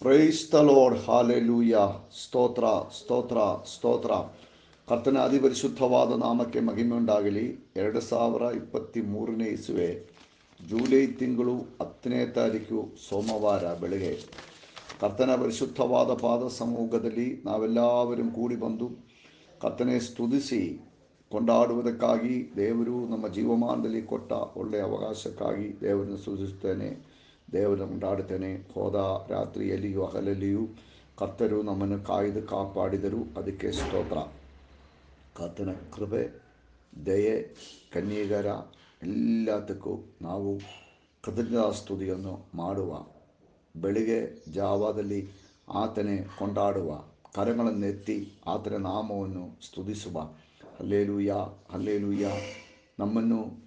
Praise the lord സ്തോത്ര ಸ್ತೋತ್ರ ಸ್ತೋತ್ರ ಸ್ತೋತ್ರ. ಕರ್ತನ ಅಧಿಪರಿಶುದ್ಧವಾದ ನಾಮಕ್ಕೆ ಮಹಿಮೆ ಉಂಟಾಗಲಿ ಎರಡು ಸಾವಿರ ಇಪ್ಪತ್ತಿ ಮೂರನೇ ಇಸುವೆ, ಜೂಲೈ ತಿಂಗಳು ಹತ್ತನೇ ತಾರೀಕು, ಸೋಮವಾರ ಬೆಳಗ್ಗೆ. ಕರ್ತನ ಪರಿಶುದ್ಧವಾದ ಪಾದ ಸಮೂಹದಲ್ಲಿ ನಾವೆಲ್ಲವരും ಕೂಡಿ ಬಂದು ಕರ್ತನೆ ಸ್ತುತಿಸಿ ಕೊಂಡಾಡುವುದಕ್ಕಾಗಿ ದೇವರು ನಮ್ಮ ಜೀವಮಾನದಲ್ಲಿ ಕೊಟ್ಟ ಒಳ್ಳೆಯ ಅವಕಾಶಕ್ಕಾಗಿ ದೇವರನ್ನು ಸ್ತುತಿಸುತ್ತೇನೆ. ದೇವರನ್ನು ಕೊಂಡಾಡುತ್ತೇನೆ. ಹೋದ ರಾತ್ರಿಯಲ್ಲಿಯೂ ಹಗಲಲ್ಲಿಯೂ ಕರ್ತರು ನಮ್ಮನ್ನು ಕಾಯ್ದು ಕಾಪಾಡಿದರು. ಅದಕ್ಕೆ ಸ್ತೋತ್ರ. ಕರ್ತನ ಕೃಪೆ, ದಯೆ ಕನ್ನಿಗರ ಎಲ್ಲದಕ್ಕೂ ನಾವು ಕೃತಜ್ಞತಾ ಸ್ತುತಿಯನ್ನು ಮಾಡುವ. ಬೆಳಿಗ್ಗೆ ಜಾವದಲ್ಲಿ ಆತನೇ ಕೊಂಡಾಡುವ. ಕರಗಳನ್ನೆತ್ತಿ ಆತನ ನಾಮವನ್ನು ಸ್ತುತಿಸುವ. ಅಲ್ಲೇಲುಯ್ಯ ಅಲ್ಲೇಲುಯ್ಯ ನಮ್ಮನ್ನು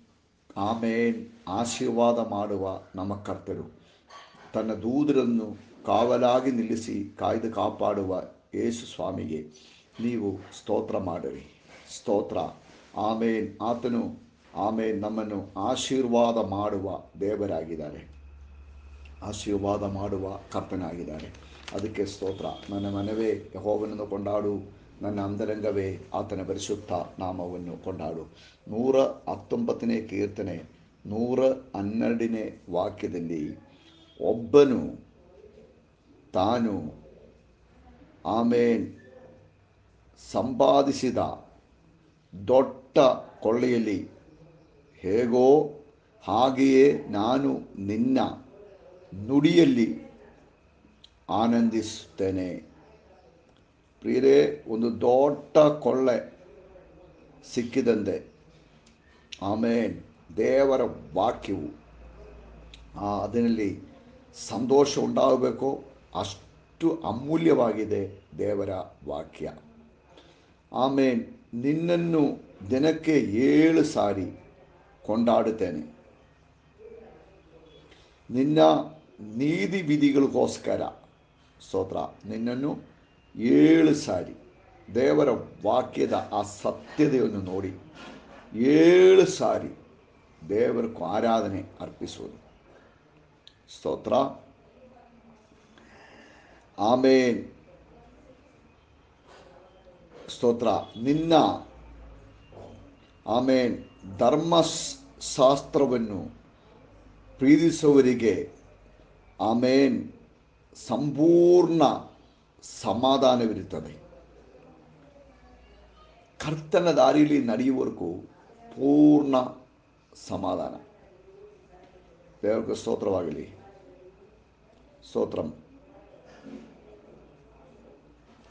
ಆಮೇನ್. ಆಶೀರ್ವಾದ ಮಾಡುವ ನಮ್ಮ ಕರ್ತರು. ತನ್ನ ದೂದರನ್ನು ಕಾವಲಾಗಿ ನಿಲ್ಲಿಸಿ ಕಾಯ್ದು ಕಾಪಾಡುವ ಯೇಸು ಸ್ವಾಮಿಗೆ ನೀವು ಸ್ತೋತ್ರ ಮಾಡಿರಿ. ಸ್ತೋತ್ರ. ಆಮೇನ್. ಆತನು, ಆಮೇನ್, ನಮ್ಮನ್ನು ಆಶೀರ್ವಾದ ಮಾಡುವ ದೇವರಾಗಿದ್ದಾರೆ. ಆಶೀರ್ವಾದ ಮಾಡುವ ಕರ್ತನಾಗಿದ್ದಾರೆ. ಅದಕ್ಕೆ ಸ್ತೋತ್ರ. ನನ್ನ ಮನವೇ, ಯಹೋವನನ್ನು ಕೊಂಡಾಡು. ನನ್ನ ಅಂತರಂಗವೇ ಆತನ ಪರಿಶುದ್ಧ ನಾಮವನ್ನು ಕೊಂಡಾಡು. ನೂರ ಹತ್ತೊಂಬತ್ತನೇ ಕೀರ್ತನೆ, ನೂರ ಹನ್ನೆರಡನೇ ವಾಕ್ಯದಲ್ಲಿ ಒಬ್ಬನು ತಾನು ಆಮೇನ್ ಸಂಪಾದಿಸಿದ ದೊಡ್ಡ ಕೊಳ್ಳೆಯಲ್ಲಿ ಹೇಗೋ ಹಾಗೆಯೇ ನಾನು ನಿನ್ನ ನುಡಿಯಲ್ಲಿ ಆನಂದಿಸುತ್ತೇನೆ. ಪ್ರಿಯರೇ, ಒಂದು ದೊಡ್ಡ ಕೊಳ್ಳೆ ಸಿಕ್ಕಿದಂತೆ. ಆಮೇನ್. ದೇವರ ವಾಕ್ಯವು. ಆ, ಅದರಲ್ಲಿ ಸಂತೋಷ ಉಂಟಾಗಬೇಕು. ಅಷ್ಟು ಅಮೂಲ್ಯವಾಗಿದೆ ದೇವರ ವಾಕ್ಯ. ಆಮೇನ್. ನಿನ್ನನ್ನು ದಿನಕ್ಕೆ ಏಳು ಸಾರಿ ಕೊಂಡಾಡುತ್ತೇನೆ. ನಿನ್ನ ನೀತಿ ವಿಧಿಗಳಿಗೋಸ್ಕರ ಸ್ತೋತ್ರ. ನಿನ್ನನ್ನು ಏಳು ಸಾರಿ ದೇವರ ವಾಕ್ಯದ ಆ ಸತ್ಯತೆಯನ್ನು ನೋಡಿ ಏಳು ಸಾರಿ ದೇವರಕ್ಕೂ ಆರಾಧನೆ ಅರ್ಪಿಸುವುದು ಸ್ತೋತ್ರ ಆಮೇನ್ ಸ್ತೋತ್ರ ನಿನ್ನ ಆಮೇನ್ ಧರ್ಮಶಾಸ್ತ್ರವನ್ನು ಪ್ರೀತಿಸುವವರಿಗೆ ಆಮೇನ್ ಸಂಪೂರ್ಣ ಸಮಾಧಾನವಿರುತ್ತದೆ. ಕರ್ತನ ದಾರಿಯಲ್ಲಿ ನಡೆಯುವವರೆಗೂ ಪೂರ್ಣ ಸಮಾಧಾನ. ದೇವರಿಗೆ ಸ್ತೋತ್ರವಾಗಲಿ. ಸ್ತೋತ್ರಂ.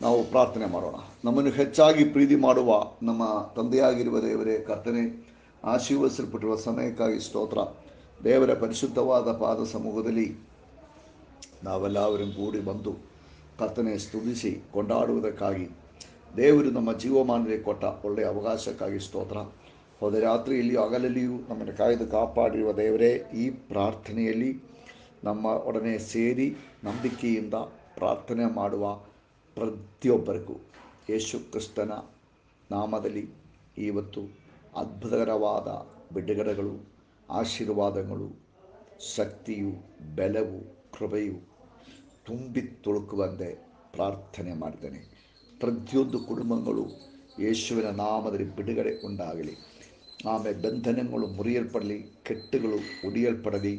ನಾವು ಪ್ರಾರ್ಥನೆ ಮಾಡೋಣ. ನಮ್ಮನ್ನು ಹೆಚ್ಚಾಗಿ ಪ್ರೀತಿ ಮಾಡುವ ನಮ್ಮ ತಂದೆಯಾಗಿರುವ ದೇವರೇ, ಕರ್ತನೆ, ಆಶೀರ್ವದಿಸಲ್ಪಟ್ಟಿರುವ ಸಮಯಕ್ಕಾಗಿ ಸ್ತೋತ್ರ. ದೇವರ ಪರಿಶುದ್ಧವಾದ ಪಾದ ಸಮೂಹದಲ್ಲಿ ನಾವೆಲ್ಲವരും ಕೂಡಿ ಬಂದು ಕರ್ತನೆ ಸ್ತುತಿಸಿ ಕೊಂಡಾಡುವುದಕ್ಕಾಗಿ. ದೇವರು ನಮ್ಮ ಜೀವಮಾನವೇ ಕೊಟ್ಟ ಒಳ್ಳೆಯ ಅವಕಾಶಕ್ಕಾಗಿ ಸ್ತೋತ್ರ. ಹೋದ ರಾತ್ರಿಯಲ್ಲಿಯೂ ಹಗಲಲ್ಲಿಯೂ ನಮ್ಮನ್ನು ಕಾಯ್ದು ಕಾಪಾಡಿರುವ ದೇವರೇ, ಈ ಪ್ರಾರ್ಥನೆಯಲ್ಲಿ ನಮ್ಮ ಒಡನೆ ಸೇರಿ ನಂಬಿಕೆಯಿಂದ ಪ್ರಾರ್ಥನೆ ಮಾಡುವ ಪ್ರತಿಯೊಬ್ಬರಿಗೂ ಯೇಸು ಕ್ರಿಸ್ತನ ನಾಮದಲ್ಲಿ ಇವತ್ತು ಅದ್ಭುತಕರವಾದ ಬಿಡುಗಡೆಗಳು, ಆಶೀರ್ವಾದಗಳು, ಶಕ್ತಿಯು, ಬೆಲವು, ಕೃಪೆಯು ತುಂಬಿ ತುಳುಕುವಂತೆ ಪ್ರಾರ್ಥನೆ ಮಾಡ್ತೇನೆ ಪ್ರತಿಯೊಂದು ಕುಟುಂಬಗಳು ಯೇಸುವಿನ ನಾಮದಲ್ಲಿ ಬಿಡುಗಡೆ ಉಂಟಾಗಲಿ ಆಮೇಲೆ ಬಂಧನಗಳು ಮುರಿಯಲ್ಪಡಲಿ ಕೆಟ್ಟುಗಳು ಒಡಿಯಲ್ಪಡಲಿ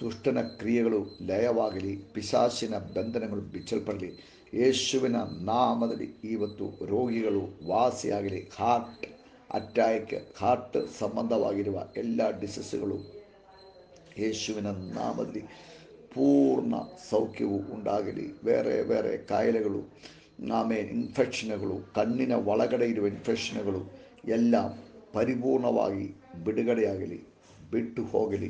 ದುಷ್ಟನ ಕ್ರಿಯೆಗಳು ಲಯವಾಗಲಿ ಪಿಶಾಚಿನ ಬಂಧನಗಳು ಬಿಚ್ಚಲ್ಪಡಲಿ ಯೇಸುವಿನ ನಾಮದಲ್ಲಿ ಇವತ್ತು ರೋಗಿಗಳು ವಾಸಿಯಾಗಲಿ ಹಾರ್ಟ್ ಅಟ್ಯಾಕ್ ಹಾರ್ಟ್ ಸಂಬಂಧವಾಗಿರುವ ಎಲ್ಲ ಡಿಸೀಸ್ಗಳು ಯೇಸುವಿನ ನಾಮದಲ್ಲಿ ಪೂರ್ಣ ಸೌಖ್ಯವು ಉಂಟಾಗಲಿ ಬೇರೆ ಬೇರೆ ಕಾಯಿಲೆಗಳು ಆಮೇಲೆ ಇನ್ಫೆಕ್ಷನ್ಗಳು ಕಣ್ಣಿನ ಒಳಗಡೆ ಇರುವ ಇನ್ಫೆಕ್ಷನ್ಗಳು ಎಲ್ಲ ಪರಿಪೂರ್ಣವಾಗಿ ಬಿಡುಗಡೆಯಾಗಲಿ, ಬಿಟ್ಟು ಹೋಗಲಿ.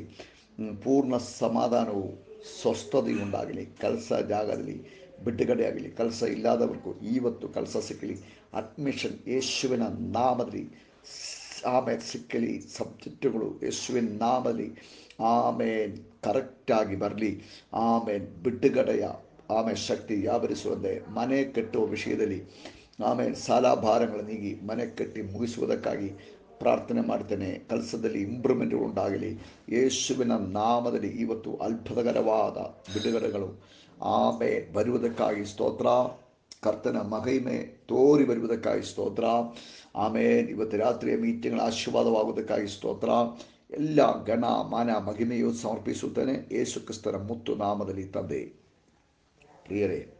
ಪೂರ್ಣ ಸಮಾಧಾನವು ಸ್ವಸ್ಥತೆಯುಂಟಾಗಲಿ ಕೆಲಸ ಜಾಗದಲ್ಲಿ ಬಿಡುಗಡೆಯಾಗಲಿ. ಕೆಲಸ ಇಲ್ಲದವರೆಗೂ ಇವತ್ತು ಕೆಲಸ ಸಿಕ್ಕಲಿ. ಅಡ್ಮಿಷನ್ ಯೇಸುವಿನ ನಾಮದಲ್ಲಿ ಆಮೇಲೆ ಸಿಕ್ಕಲಿ ಸಬ್ಜೆಕ್ಟುಗಳು ಯೇಸುವಿನ ನಾಮದಲ್ಲಿ ಆಮೇಲೆ ಕರೆಕ್ಟಾಗಿ ಬರಲಿ ಆಮೇಲೆ ಬಿಡುಗಡೆಯ ಆಮೇಲೆ ಶಕ್ತಿ ವ್ಯಾಪರಿಸುವಂತೆ ಮನೆ ಕಟ್ಟುವ ವಿಷಯದಲ್ಲಿ ಆಮೇಲೆ ಸಾಲ ಭಾರಗಳನ್ನು ನೀಗಿ ಮನೆ ಕಟ್ಟಿ ಮುಗಿಸುವುದಕ್ಕಾಗಿ ಪ್ರಾರ್ಥನೆ ಮಾಡ್ತೇನೆ. ಕೆಲಸದಲ್ಲಿ ಇಂಪ್ರೂವ್ಮೆಂಟ್ಗಳು ಉಂಟಾಗಲಿ. ಯೇಸುವಿನ ನಾಮದಲ್ಲಿ ಇವತ್ತು ಅದ್ಭುತಕರವಾದ ಬಿಡುಗಡೆಗಳು. ಆಮೆ ಬರುವುದಕ್ಕಾಗಿ ಸ್ತೋತ್ರ. ಕರ್ತನ ಮಹಿಮೆ ತೋರಿ ಬರುವುದಕ್ಕಾಗಿ ಸ್ತೋತ್ರ. ಆಮೇಲೆ ಇವತ್ತು ರಾತ್ರಿಯ ಮೀಟಿಂಗ್ ಆಶೀರ್ವಾದವಾಗುವುದಕ್ಕಾಗಿ ಸ್ತೋತ್ರ. ಎಲ್ಲ ಗಣ ಮಾನ, ಮಹಿಮೆಯು ಸಮರ್ಪಿಸುತ್ತೇನೆ. ಯೇಸು ಕ್ರಿಸ್ತನ ಮುತ್ತು ನಾಮದಲ್ಲಿ ತಂದೆ. ಪ್ರಿಯರೇ,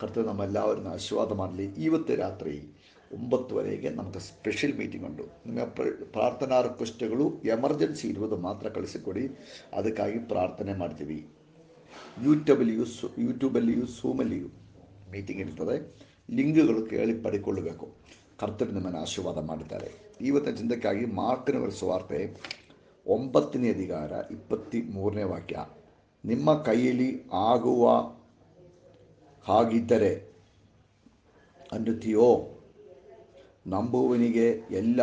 ಕರ್ತನ ನಮ್ಮೆಲ್ಲವರನ್ನ ಆಶೀರ್ವಾದ ಮಾಡಲಿ. ಇವತ್ತು ರಾತ್ರಿ ಒಂಬತ್ತುವರೆಗೆ ನಮಗೆ ಸ್ಪೆಷಲ್ ಮೀಟಿಂಗ್ ಉಂಟು. ನಿಮ್ಮ ಪ್ರ- ಪ್ರಾರ್ಥನಾ ರಿಕ್ವೆಸ್ಟ್ಗಳು ಎಮರ್ಜೆನ್ಸಿ ಇರುವುದು ಮಾತ್ರ ಕಳಿಸಿಕೊಡಿ. ಅದಕ್ಕಾಗಿ ಪ್ರಾರ್ಥನೆ ಮಾಡ್ತೀವಿ. ಯೂಟ್ಯೂಬಲ್ಲಿಯೂ ಸು, ಯೂಟ್ಯೂಬಲ್ಲಿಯೂ ಸೂಮಲ್ಲಿಯೂ ಮೀಟಿಂಗ್ ಇರ್ತದೆ. ಲಿಂಕ್ಗಳು ಕೇಳಿ ಪಡೆಕೊಳ್ಳಬೇಕು. ಕರ್ತವ್ಯ ನಿಮ್ಮನ್ನು ಆಶೀರ್ವಾದ ಮಾಡಿದ್ದಾರೆ. ಇವತ್ತಿನ ಚಿಂತಕ್ಕಾಗಿ ಮಾರ್ಕನ ಸುವಾರ್ತೆ, ಒಂಬತ್ತನೇ ಅಧಿಕಾರ ಇಪ್ಪತ್ತಿ ಮೂರನೇ ವಾಕ್ಯ. ನಿಮ್ಮ ಕೈಯಲ್ಲಿ ಆಗುವ ಹಾಗಿದ್ದರೆ ಅನ್ನುತ್ತೀಯೋ? ನಂಬುವನಿಗೆ ಎಲ್ಲ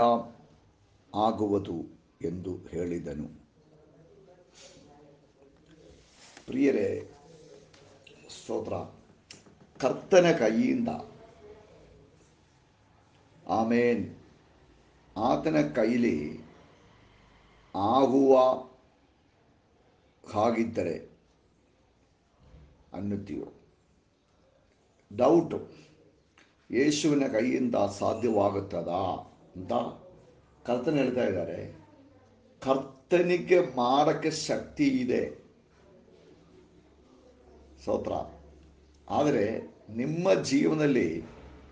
ಆಗುವುದು ಎಂದು ಹೇಳಿದನು. ಪ್ರಿಯರೇ, ಸ್ತೋತ್ರ. ಕರ್ತನ ಕೈಯಿಂದ. ಆಮೇನ್. ಆತನ ಕೈಲಿ ಆಗುವ ಹಾಗಿದ್ದರೆ ಅನ್ನುತ್ತೀವ ಡೌಟು ಯೇಸುವಿನ ಕೈಯಿಂದ ಸಾಧ್ಯವಾಗುತ್ತದಾ ಅಂತ ಕರ್ತನ ಹೇಳ್ತಾ ಇದ್ದಾರೆ. ಕರ್ತನಿಗೆ ಮಾಡಕ್ಕೆ ಶಕ್ತಿ ಇದೆ. ಸ್ತೋತ್ರ. ಆದರೆ ನಿಮ್ಮ ಜೀವನದಲ್ಲಿ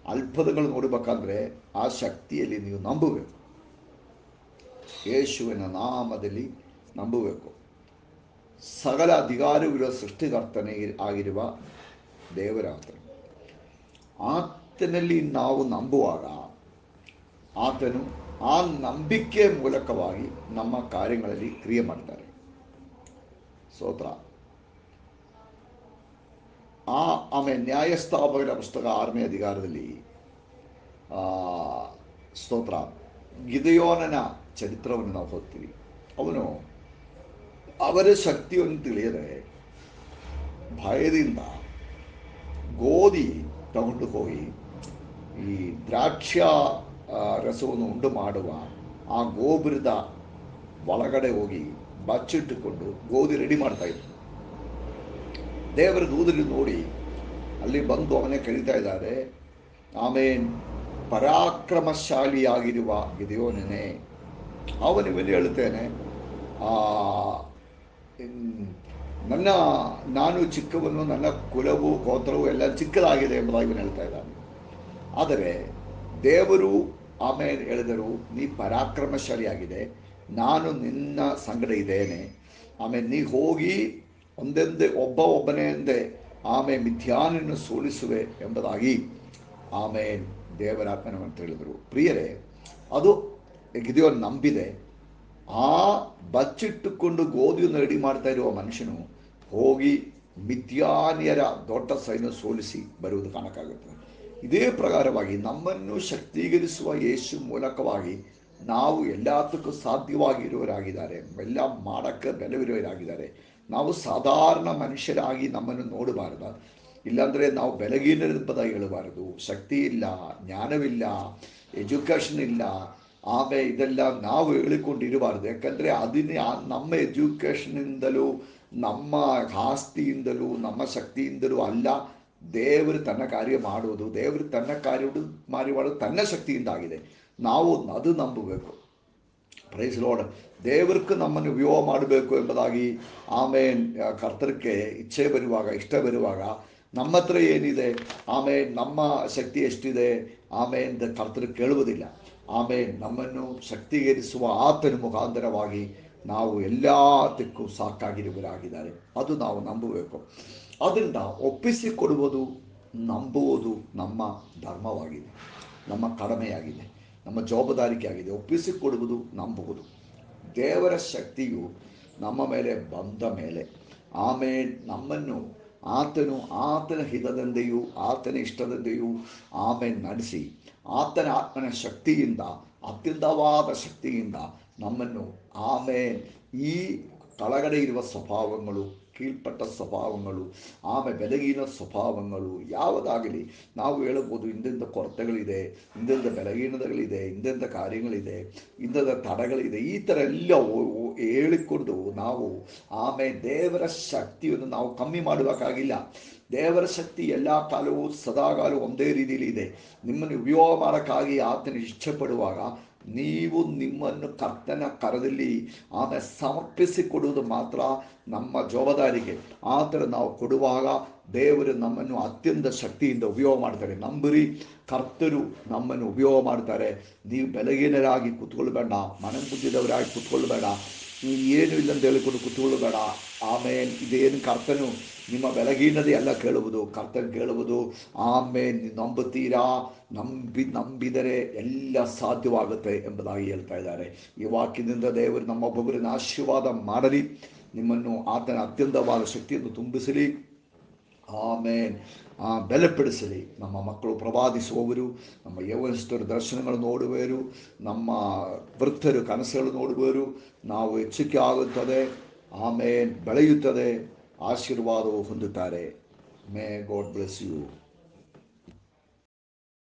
ಅಲ್ಪದಗಳು ನೋಡಬೇಕಂದ್ರೆ ಆ ಶಕ್ತಿಯಲ್ಲಿ ನೀವು ನಂಬಬೇಕು. ಯೇಸುವಿನ ನಾಮದಲ್ಲಿ ನಂಬಬೇಕು. ಸಕಲ ಅಧಿಕಾರವಿರುವ ಸೃಷ್ಟಿಕರ್ತನೇ ಆಗಿರುವ ದೇವರ ಆತನು ಆತನಲ್ಲಿ ನಾವು ನಂಬುವಾಗ ಆತನು ಆ ನಂಬಿಕೆ ಮೂಲಕವಾಗಿ ನಮ್ಮ ಕಾರ್ಯಗಳಲ್ಲಿ ಕ್ರಿಯೆ ಮಾಡ್ತಾರೆ. ಸ್ತೋತ್ರ ಆ ಆಮೇಲೆ ನ್ಯಾಯಸ್ಥಾಪಕರ ಪುಸ್ತಕ ಆರನೇ ಅಧಿಕಾರದಲ್ಲಿ ಆ, ಸ್ತೋತ್ರ ಗಿದಯೋನನ ಚರಿತ್ರವನ್ನು ನಾವು ಓದ್ತೀವಿ ಅವನು ಅವರ ಶಕ್ತಿಯನ್ನು ತಿಳಿಯದೆ ಭಯದಿಂದ ಗೋಧಿ ತಗೊಂಡು ಹೋಗಿ ಈ ದ್ರಾಕ್ಷ ಆ, ರಸವನ್ನು ಉಂಡು ಮಾಡುವ ಆ ಗೋಪುರದ ಒಳಗಡೆ ಹೋಗಿ ಬಚ್ಚಿಟ್ಟುಕೊಂಡು ಗೋಧಿ ರೆಡಿ ಮಾಡ್ತಾ ಇದ್ರು ದೇವರ ದೂതರು ನೋಡಿ ಅಲ್ಲಿ ಬಂದು ಅವನೇ ಕರೀತಾ ಇದ್ದಾರೆ. ಆಮೇನ್. ಪರಾಕ್ರಮಶಾಲಿಯಾಗಿರುವ ಗಿದೆಯೋನೇ ಅವನಿವನು ಹೇಳ್ತೇನೆ ಆ, ನನ್ನ ನಾನು ಚಿಕ್ಕವನು ನನ್ನ ಕುಲವು ಗೋತ್ರವು ಎಲ್ಲ ಚಿಕ್ಕದಾಗಿದೆ ಎಂಬುದಾಗಿ ಇವನು ಹೇಳ್ತಾ ಇದ್ದಾನೆ. ಆದರೆ ದೇವರು ಆಮೇಲೆ ಹೇಳಿದರು ನೀ ಪರಾಕ್ರಮಶಾಲಿಯಾಗಿದೆ ನಾನು ನಿನ್ನ ಸಂಗಡ ಇದ್ದೇನೆ. ಆಮೇಲೆ ನೀ ಹೋಗಿ ಒಂದೊಂದೇ ಒಬ್ಬ ಒಬ್ಬನೇ ಎಂದೇ ಆಮೆ ಮಿಥ್ಯಾನನ್ನು ಸೋಲಿಸುವೆ ಎಂಬುದಾಗಿ. ಆಮೆ ದೇವರಾತ್ಮನವಂತ ಹೇಳಿದರು. ಪ್ರಿಯರೇ, ಅದು ಗಿದೆಯೋ ನಂಬಿದೆ. ಆ ಬಚ್ಚಿಟ್ಟುಕೊಂಡು ಗೋಧಿಯನ್ನು ರೆಡಿ ಮಾಡ್ತಾ ಇರುವ ಮನುಷ್ಯನು ಹೋಗಿ ಮಿಥ್ಯಾನಿಯರ ದೊಡ್ಡ ಸೈನ್ಯ ಸೋಲಿಸಿ ಬರುವುದು ಕಾಣಕ್ಕಾಗುತ್ತದೆ ಇದೇ ಪ್ರಕಾರವಾಗಿ ನಮ್ಮನ್ನು ಶಕ್ತೀಕರಿಸುವ ಯೇಸು ಮೂಲಕವಾಗಿ ನಾವು ಎಲ್ಲದಕ್ಕೂ ಸಾಧ್ಯವಾಗಿರುವವರಾಗಿದ್ದಾರೆ. ಎಲ್ಲ ಮಾಡಕ್ಕೆ ಬೆಲೆವಿರುವವರಾಗಿದ್ದಾರೆ. ನಾವು ಸಾಧಾರಣ ಮನುಷ್ಯರಾಗಿ ನಮ್ಮನ್ನು ನೋಡಬಾರ್ದು. ಇಲ್ಲಾಂದರೆ ನಾವು ಬೆಳಗಿನದಾಗಿ ಹೇಳಬಾರದು. ಶಕ್ತಿ ಇಲ್ಲ, ಜ್ಞಾನವಿಲ್ಲ, ಎಜುಕೇಷನ್ ಇಲ್ಲ. ಆಮೇಲೆ ಇದೆಲ್ಲ ನಾವು ಹೇಳಿಕೊಂಡಿರಬಾರ್ದು. ಯಾಕಂದರೆ ಅದನ್ನೇ ನಮ್ಮ ಎಜುಕೇಷನಿಂದಲೂ ನಮ್ಮ ಆಸ್ತಿಯಿಂದಲೂ, ನಮ್ಮ ಶಕ್ತಿಯಿಂದಲೂ ಅಲ್ಲ. ದೇವರು ತನ್ನ ಕಾರ್ಯ ಮಾಡುವುದು ದೇವರು ತನ್ನ ಕಾರ್ಯ ಮಾಡಿ ಮಾಡೋದು ತನ್ನ ಶಕ್ತಿಯಿಂದ ಆಗಿದೆ ನಾವು ಅದು ನಂಬಬೇಕು. ಪ್ರೈಸ್ ಲೋಡ್ ದೇವರಕ್ಕೆ ನಮ್ಮನ್ನು ವಿವಾಹ ಮಾಡಬೇಕು ಎಂಬುದಾಗಿ ಆಮೇನ್. ಕರ್ತೃಕ್ಕೆ ಇಚ್ಛೆ ಬರುವಾಗ, ಇಷ್ಟ ಬರುವಾಗ ನಮ್ಮ ಹತ್ರ ಏನಿದೆ? ಆಮೇನ್. ನಮ್ಮ ಶಕ್ತಿ ಎಷ್ಟಿದೆ? ಆಮೇನ್. ಕರ್ತರು ಕೇಳುವುದಿಲ್ಲ. ಆಮೇನ್. ನಮ್ಮನ್ನು ಶಕ್ತಿಗೇರಿಸುವ ಆತನ ಮುಖಾಂತರವಾಗಿ ನಾವು ಎಲ್ಲ ದಿಕ್ಕೂ ಸಾಕಾಗಿರುವರಾಗಿದ್ದಾರೆ ಅದು ನಾವು ನಂಬಬೇಕು. ಅದರಿಂದ ಒಪ್ಪಿಸಿಕೊಡುವುದು, ನಂಬುವುದು ನಮ್ಮ ಧರ್ಮವಾಗಿದೆ. ನಮ್ಮ ಕಡಿಮೆಯಾಗಿದೆ. ನಮ್ಮ ಜವಾಬ್ದಾರಿಕೆ ಆಗಿದೆ. ಒಪ್ಪಿಸಿಕೊಡುವುದು ನಂಬುವುದು. ದೇವರ ಶಕ್ತಿಯು ನಮ್ಮ ಮೇಲೆ ಬಂದ ಮೇಲೆ ಆಮೇಲೆ ನಮ್ಮನ್ನು ಆತನು ಆತನ ಹಿತದಂದೆಯೂ ಆತನ ಇಷ್ಟದಂದೆಯೂ ಆಮೇಲೆ ನಡೆಸಿ, ಆತನ ಆತ್ಮನ ಶಕ್ತಿಯಿಂದ, ಅತ್ಯಂತವಾದ ಶಕ್ತಿಯಿಂದ ನಮ್ಮನ್ನು ಆಮೇಲೆ ಈ ಕೆಳಗಡೆ ಇರುವ ಸ್ವಭಾವಗಳು, ಕೀಳ್ಪಟ್ಟ ಸ್ವಭಾವಗಳು, ಆಮೆ ಬೆಲಗಿನ ಸ್ವಭಾವಗಳು ಯಾವುದಾಗಲಿ ನಾವು ಹೇಳಬಹುದು ಇಂದಿಂದ ಕೊರತೆಗಳಿದೆ ಇಂದಿಂದ ಬೆಲಗೀನತೆಗಳಿದೆ ಇಂದಿಂದ ಕಾರ್ಯಗಳಿದೆ ಇಂದದ ತಡಗಳಿದೆ. ಈ ಥರ ಎಲ್ಲ ಹೇಳಿಕೊಂಡು ನಾವು ಆಮೆ ದೇವರ ಶಕ್ತಿಯನ್ನು ನಾವು ಕಮ್ಮಿ ಮಾಡಬೇಕಾಗಿಲ್ಲ ದೇವರ ಶಕ್ತಿ ಎಲ್ಲ ಕಾಲವೂ ಸದಾಕಾಲವೂ ಒಂದೇ ರೀತಿಯಲ್ಲಿ ಇದೆ. ನಿಮ್ಮನ್ನು ಉಪಯೋಗ ಮಾಡೋಕ್ಕಾಗಿ ಆತನ ಇಚ್ಛೆ ಪಡುವಾಗ ನೀವು ನಿಮ್ಮನ್ನು ಕರ್ತನ ಕರದಲ್ಲಿ ಆಮೇಲೆ ಸಮರ್ಪಿಸಿಕೊಡುವುದು ಮಾತ್ರ ನಮ್ಮ ಜವಾಬ್ದಾರಿಗೆ. ಆ ಥರ ನಾವು ಕೊಡುವಾಗ ದೇವರು ನಮ್ಮನ್ನು ಅತ್ಯಂತ ಶಕ್ತಿಯಿಂದ ಉಪಯೋಗ ಮಾಡ್ತಾರೆ. ನಂಬರಿ, ಕರ್ತರು ನಮ್ಮನ್ನು ಉಪಯೋಗ ಮಾಡ್ತಾರೆ. ನೀವು ಬೆಳಗಿನರಾಗಿ ಕೂತ್ಕೊಳ್ಬೇಡ ಮನೆ ಮುದ್ದಿದವರಾಗಿ ಕೂತ್ಕೊಳ್ಬೇಡ. ನೀವು ಏನು ಇಲ್ಲ ಅಂತ ಹೇಳಿಕೊಂಡು ಕೂತ್ಕೊಳ್ಳಬೇಡ. ಆಮೇಲೆ ಇದೇನು ಕರ್ತನು ನಿಮ್ಮ ಬೆಳಗಿನದೇ ಎಲ್ಲ ಕೇಳುವುದು. ಕರ್ತನ್ ಕೇಳುವುದು ಆಮೇಲೆ ನಂಬುತ್ತೀರಾ? ನಂಬಿ, ನಂಬಿದರೆ ಎಲ್ಲ ಸಾಧ್ಯವಾಗುತ್ತೆ ಎಂಬುದಾಗಿ ಹೇಳ್ತಾ ಇದ್ದಾರೆ. ಈ ವಾಕ್ಯದಿಂದ ದೇವರು ನಮ್ಮೊಬ್ಬೊಬ್ಬರನ್ನ ಆಶೀರ್ವಾದ ಮಾಡಲಿ. ನಿಮ್ಮನ್ನು ಆತನ ಅತ್ಯಂತವಾದ ಶಕ್ತಿಯನ್ನು ತುಂಬಿಸಲಿ. ಆಮೇನ್. ಆ ಬೆಲೆಪಡಿಸಲಿ. ನಮ್ಮ ಮಕ್ಕಳು ಪ್ರವಾದಿಸುವವರು, ನಮ್ಮ ಯೌವನಸ್ಥರು ದರ್ಶನಗಳು ನೋಡುವರು ನಮ್ಮ ವೃತ್ತರು ಕನಸುಗಳು ನೋಡುವರು ನಾವು ಹೆಚ್ಚಿಕೆ ಆಗುತ್ತದೆ ಆಮೇಲೆ ಬೆಳೆಯುತ್ತದೆ, ಆಶೀರ್ವಾದವು ಹೊಂದುತ್ತಾರೆ. May god bless you